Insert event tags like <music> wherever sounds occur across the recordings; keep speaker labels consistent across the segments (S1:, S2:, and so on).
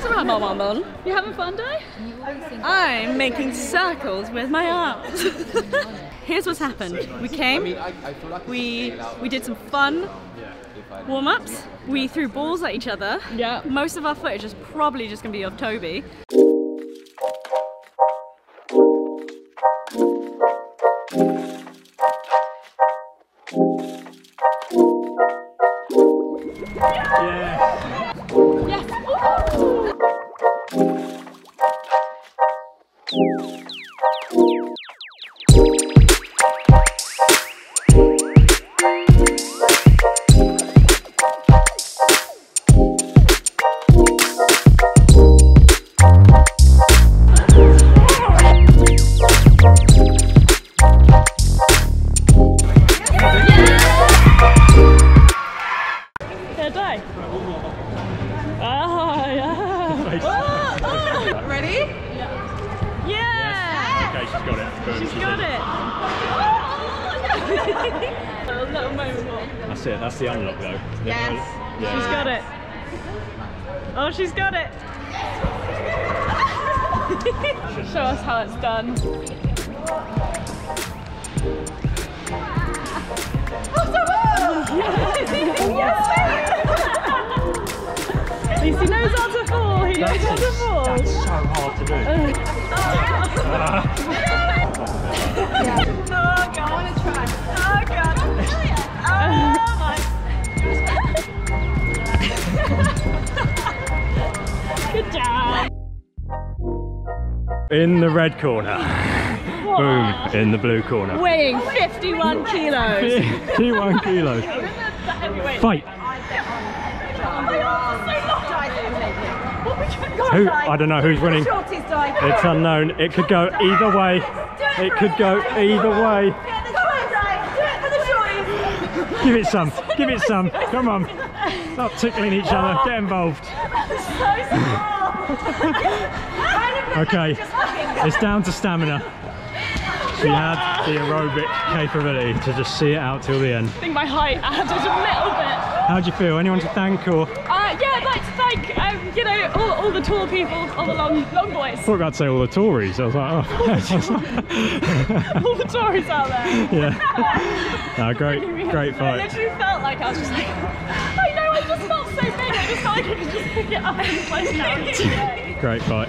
S1: guys, I'm on on. You having fun, Day? I'm making circles with my arms. <laughs> Here's what's happened. We came, we we did some fun warm-ups. We threw balls at each other. Yeah. Most of our footage is probably just gonna be of Toby. Fair
S2: she's got it. Boom,
S1: She's got it. Oh, a little moment more.
S2: That's it. That's the unlock though.
S1: Yes.
S2: Yeah.
S1: She's got it. Oh, she's got it. <laughs> Show us how it's done. <laughs> At least <laughs> he knows how to fall. He knows how to fall.
S2: That's so hard to do.
S1: Oh,
S2: In the red corner. Boom. In the blue corner.
S1: Weighing 51 kilos.
S2: 51 <laughs> kilos. Fight. Who? I don't know who's winning. It's unknown. It could go either way. It could go either way. Give it some. Give it some. Come on. Stop tickling each other. Get involved. <laughs> Okay. <laughs> It's down to stamina. She had the aerobic capability to just see it out till the end.
S1: I think my height added a little bit.
S2: How'd you feel? Anyone to thank or?
S1: Uh, yeah, I'd like to thank, um, you know, all, all the tall people, all the long, long boys,
S2: I thought I'd say all the Tories. I was like, oh. <laughs>
S1: all the Tories out there.
S2: yeah. <laughs> No, great, great fight.
S1: I literally felt like I was just like, I know, I just felt so big. I just felt like I could just pick it up and place <laughs> out.
S2: Great fight.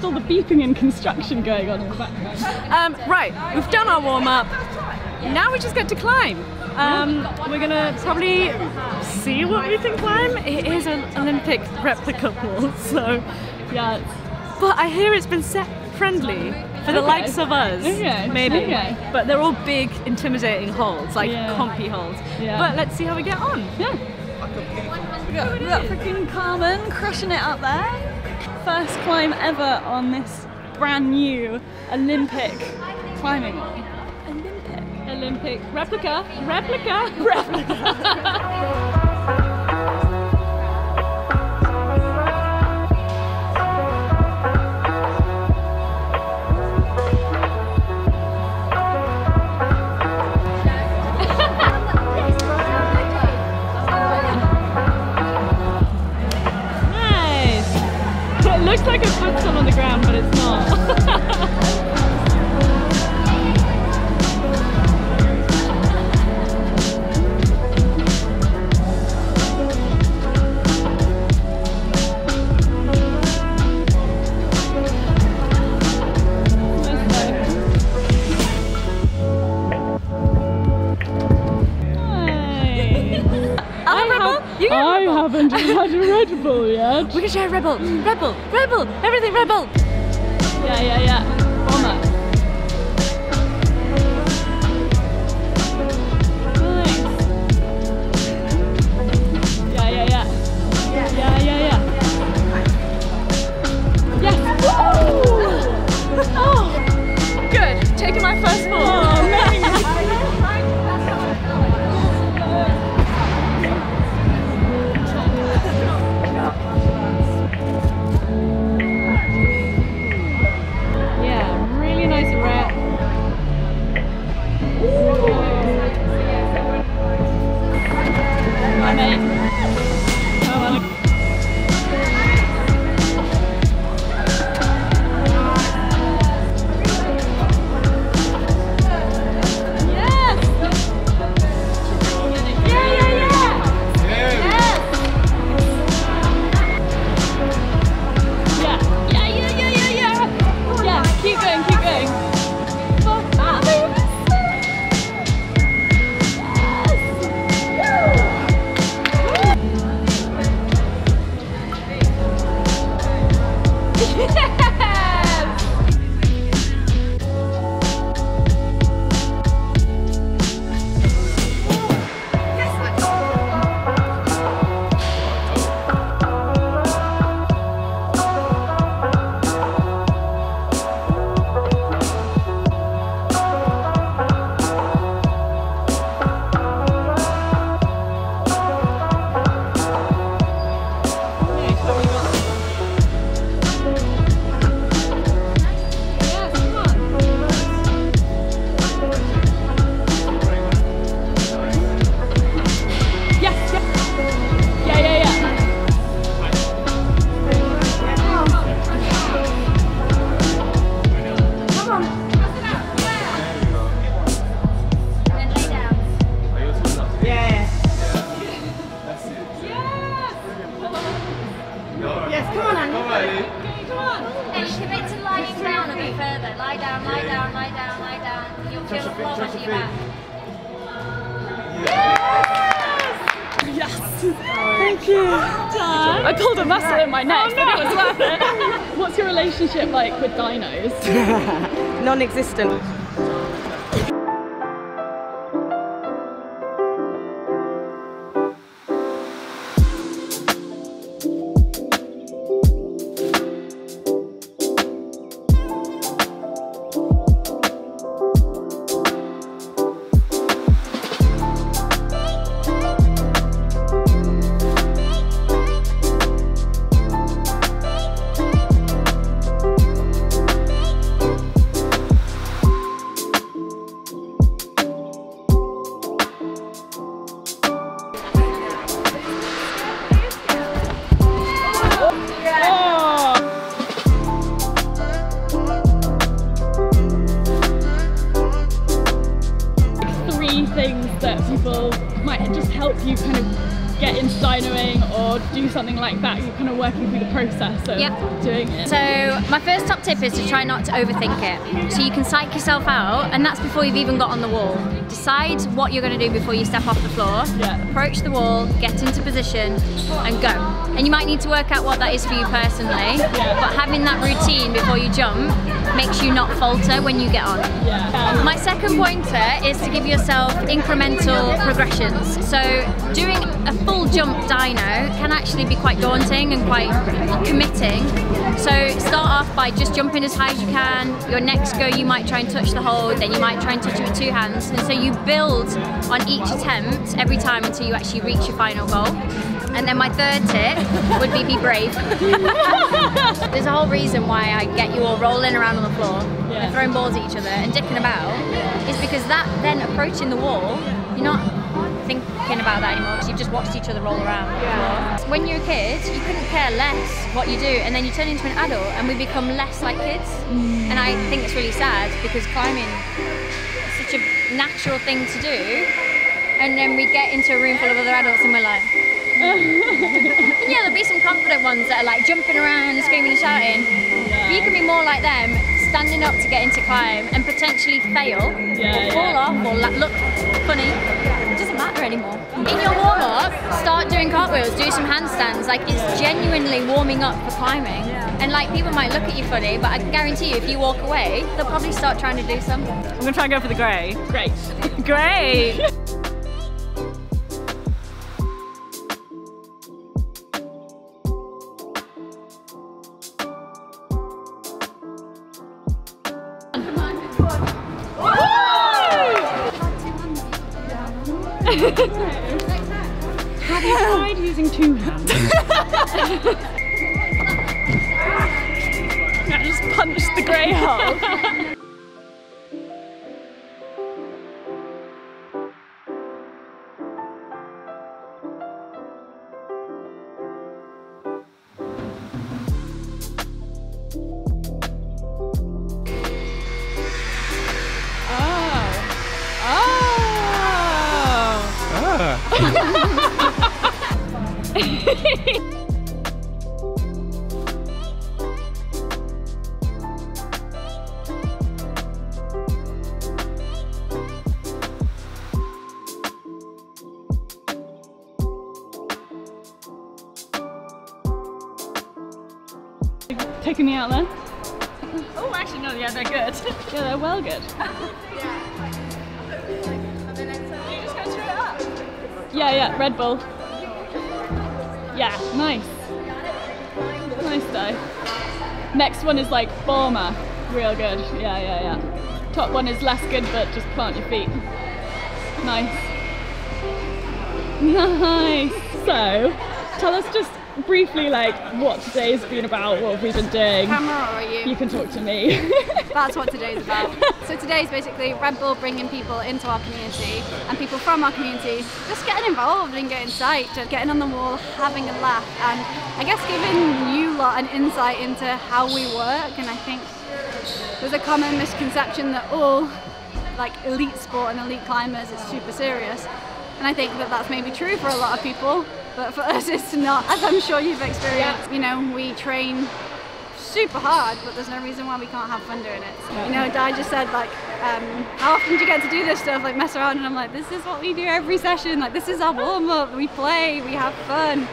S1: just all the beeping and construction going on in the background. Um, right, we've done our warm up. Now we just get to climb. Um, we're gonna probably see what we can climb. It is an Olympic replica wall, <laughs> so yeah. But I hear it's been set friendly for the
S3: Okay.
S1: likes of us.
S3: Okay,
S1: Maybe.
S3: okay.
S1: But they're all big, intimidating holes, like
S3: Yeah.
S1: compy holes.
S3: Yeah.
S1: But let's see how we get on.
S3: Yeah.
S1: We got, we got freaking Carmen crushing it up there. First climb ever on this brand new Olympic climbing wall. Olympic.
S3: Olympic replica, replica, <laughs> replica. ground, but it's not.
S1: I haven't had a Red Bull yet. <laughs>
S3: We can try
S1: Red Bull, Red Bull, Red
S4: Bull, Rebel. Down. You'll feel the floor onto your back.
S1: Yes. Thank you. I pulled a muscle in my neck, oh, but it was worth it. What's your relationship like with dynos? <laughs>
S5: non-existent.
S1: People might just help you kind of get into dynoing or do something like that. You're kind of working through the process of
S4: Yep.
S1: doing it.
S4: So my first top tip is to try not to overthink it. So you can psych yourself out, and that's before you've even got on the wall. Decide what you're going to do before you step off the floor.
S1: Yeah.
S4: Approach the wall, get into position, and go. And you might need to work out what that is for you personally. But having that routine before you jump makes you not falter when you get on. My second pointer is to give yourself incremental progressions. So doing a full jump dyno can actually be quite daunting and quite committing. So start off by just jumping as high as you can. Your next go you might try and touch the hold, then you might try and touch it with two hands. And so you build on each attempt every time until you actually reach your final goal. And then my third tip would be be brave. <laughs> There's a whole reason why I get you all rolling around on the floor
S1: Yeah.
S4: and throwing balls at each other and dicking about is because that then approaching the wall, you're not thinking about that anymore because you've just watched each other roll around floor. When you're a kid, you couldn't care less what you do and then you turn into an adult and we become less like kids. And I mm. think it's really sad because climbing is such a natural thing to do and then we get into a room full of other adults and we're like <laughs> yeah, there'll be some confident ones that are like jumping around and screaming and shouting. But you can be more like them, standing up to get into climb and potentially fail,
S1: Yeah,
S4: or fall
S1: yeah.
S4: off, or look funny. It doesn't matter anymore. In your warm up, start doing cartwheels, do some handstands. Like it's genuinely warming up for climbing. And like people might look at you funny, but I can guarantee you, if you walk away, they'll probably start trying to do some.
S1: I'm gonna try and go for the grey. Great. <laughs> Great! Have you tried using two hands? <laughs> I just punched the grey hole. <laughs> Taking me out then? Oh, actually, no, yeah, they're good. <laughs> yeah, they're well good. <laughs> Yeah, yeah, Red Bull. Yeah, nice. Nice though. Next one is like Former. Real good. Yeah, yeah, yeah. Top one is less good, but just plant your feet. Nice. <laughs> Nice. So, tell us just briefly like what today's been about, what we've been doing?
S6: camera or are you?
S1: You can talk to me. <laughs>
S6: That's what today's <laughs> about. so today's basically Red Bull bringing people into our community and people from our community just getting involved and getting psyched and getting on the wall, having a laugh and I guess giving you lot an insight into how we work and I think there's a common misconception that all like elite sport and elite climbers is super serious and I think that that's maybe true for a lot of people but for <laughs> us it's not as I'm sure you've experienced you know we train super hard, but there's no reason why we can't have fun doing it. You know, Di just said like, um, how often do you get to do this stuff, like mess around? And I'm like, this is what we do every session. Like, this is our warm up. We play, we have fun.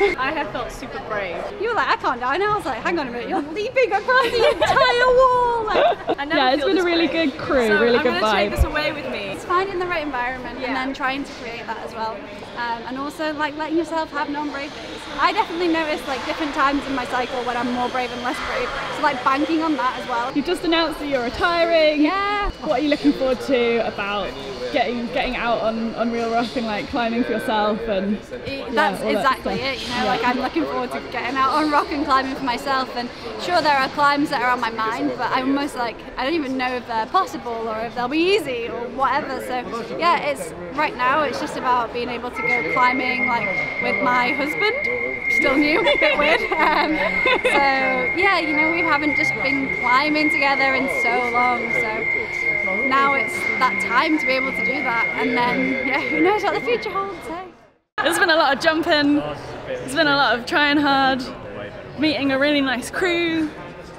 S1: I have felt super brave.
S6: You were like, I can't die now. I was like, hang on a minute, you're leaping across the entire wall. Like, <laughs>
S1: I never yeah, it's been a really good crew,
S7: so
S1: really
S7: I'm
S1: good
S7: gonna take this away with me.
S6: it's finding the right environment and then trying to create that as well. Um, and also like letting yourself have non-brave days. I definitely noticed like different times in my cycle when I'm more brave and less brave. So like banking on that as well.
S1: You've just announced that you're retiring.
S6: Yeah.
S1: What are you looking forward to about getting getting out on, on real rock and like climbing for yourself and
S6: It-
S1: yeah,
S6: that's
S1: that
S6: exactly
S1: stuff.
S6: it, you know, like I'm looking forward to getting out on rock and climbing for myself and sure there are climbs that are on my mind but I'm almost like I don't even know if they're possible or if they'll be easy or whatever so yeah it's right now it's just about being able to go climbing like with my husband still new <laughs> a bit weird um, so yeah you know we haven't just been climbing together in so long so now it's that time to be able to do that and then yeah who knows what the future holds?
S1: There's been a lot of jumping. There's been a lot of trying hard, meeting a really nice crew.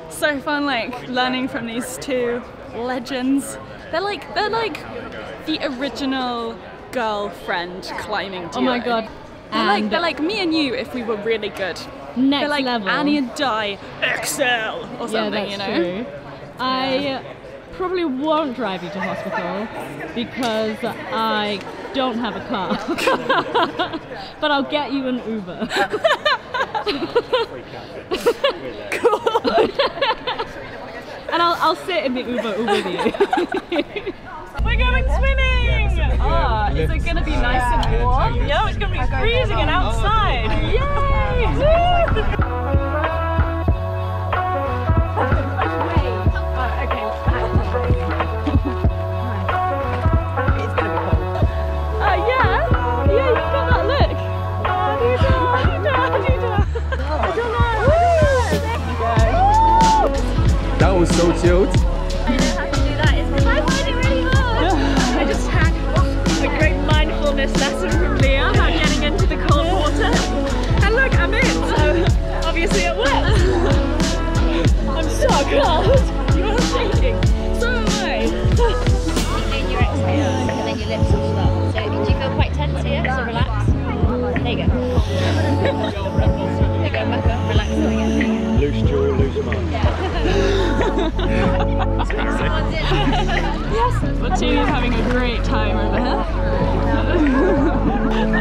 S1: So fun, like learning from these two legends. They're like they're like the original girlfriend climbing duo.
S8: Oh my God.
S1: They're like they're like me and you if we were really good.
S8: Next
S1: they're like
S8: level.
S1: Annie and Di Excel or something,
S8: yeah, that's
S1: you know.
S8: true. I probably won't drive you to hospital because I don't have a car. <laughs> but I'll get you an Uber. <laughs> and I'll, I'll sit in the Uber with you. <laughs>
S1: We're going swimming! Ah, is it gonna be nice and warm? No, it's gonna be freezing and outside. Yay! Yes. Martini's having a great time over here. I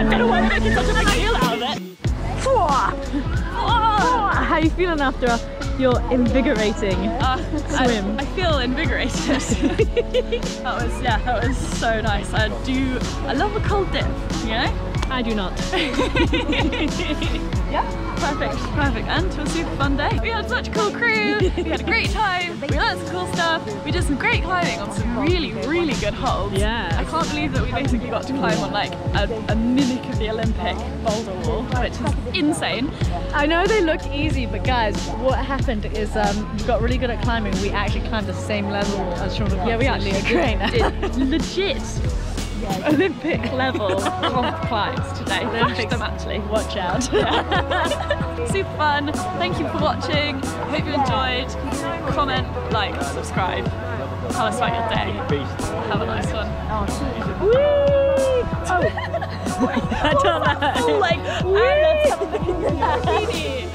S1: don't know why making such a big deal out of it.
S8: How are you feeling after your invigorating
S1: Uh,
S8: swim?
S1: I, I feel invigorated. <laughs> that was yeah, that was so nice. I do. I love a cold dip. You know.
S8: I do not. <laughs>
S1: Yeah, perfect, perfect. And it was a super fun day. We had such a cool crew, <laughs> we had a great time, we learned some cool stuff, we did some great climbing on some really, really good holds.
S8: Yeah.
S1: I can't believe that we basically got to climb on like a, a mimic of the Olympic boulder wall, which is insane.
S8: I know they look easy, but guys, what happened is um, we got really good at climbing. We actually climbed the same level as Sean
S1: Yeah, we actually
S8: Crane.
S1: did legit <laughs> Olympic level climbs today. Flashed them actually.
S8: Watch out. <laughs> <laughs>
S1: Super fun. Thank you for watching. Hope you enjoyed. Comment, like, subscribe. Tell us about your day. Have a nice one. Oh, oh.
S8: I don't know.
S1: Like, I'm not